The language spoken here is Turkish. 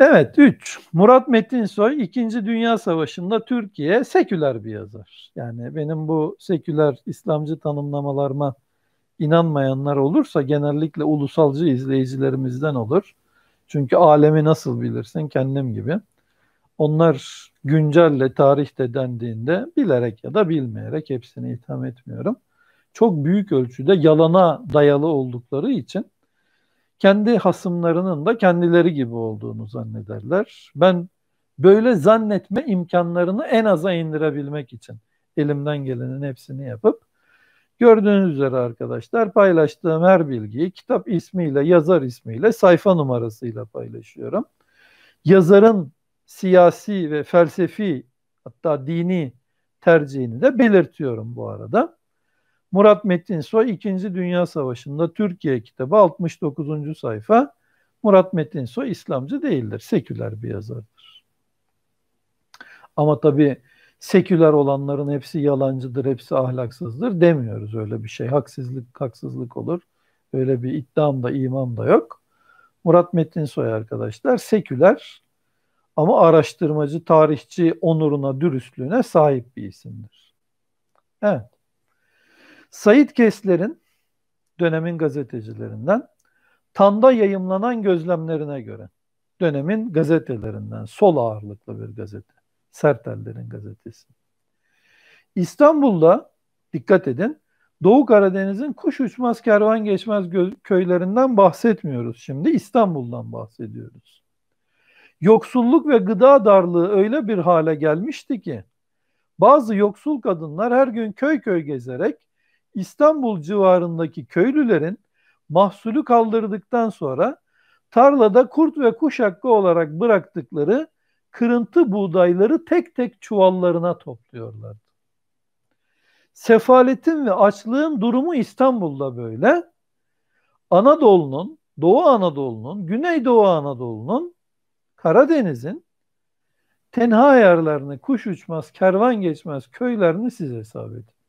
Evet 3. Murat Metinsoy 2. Dünya Savaşı'nda Türkiye seküler bir yazar. Yani benim bu seküler İslamcı tanımlamalarıma inanmayanlar olursa genellikle ulusalcı izleyicilerimizden olur. Çünkü alemi nasıl bilirsin kendim gibi. Onlar güncelle tarihte dendiğinde bilerek ya da bilmeyerek hepsini itham etmiyorum. Çok büyük ölçüde yalana dayalı oldukları için kendi hasımlarının da kendileri gibi olduğunu zannederler. Ben böyle zannetme imkanlarını en aza indirebilmek için elimden gelenin hepsini yapıp gördüğünüz üzere arkadaşlar paylaştığım her bilgiyi kitap ismiyle, yazar ismiyle, sayfa numarasıyla paylaşıyorum. Yazarın siyasi ve felsefi hatta dini tercihini de belirtiyorum bu arada. Murat Metinsoy 2. Dünya Savaşı'nda Türkiye kitabı 69. sayfa. Murat Metinsoy İslamcı değildir, seküler bir yazardır. Ama tabii seküler olanların hepsi yalancıdır, hepsi ahlaksızdır demiyoruz öyle bir şey. Haksızlık, haksızlık olur. Öyle bir iddiam da imam da yok. Murat Metinsoy arkadaşlar seküler ama araştırmacı, tarihçi onuruna, dürüstlüğüne sahip bir isimdir. Evet. Sayit Kesler'in dönemin gazetecilerinden Tanda yayımlanan gözlemlerine göre dönemin gazetelerinden sol ağırlıklı bir gazete. Serteller'in gazetesi. İstanbul'da dikkat edin Doğu Karadeniz'in kuş uçmaz kervan geçmez köylerinden bahsetmiyoruz şimdi. İstanbul'dan bahsediyoruz. Yoksulluk ve gıda darlığı öyle bir hale gelmişti ki bazı yoksul kadınlar her gün köy köy gezerek İstanbul civarındaki köylülerin mahsulü kaldırdıktan sonra tarlada kurt ve kuş hakkı olarak bıraktıkları kırıntı buğdayları tek tek çuvallarına topluyorlardı. Sefaletin ve açlığın durumu İstanbul'da böyle. Anadolu'nun, Doğu Anadolu'nun, Güneydoğu Anadolu'nun, Karadeniz'in tenha yerlerini, kuş uçmaz, kervan geçmez köylerini siz hesap edin.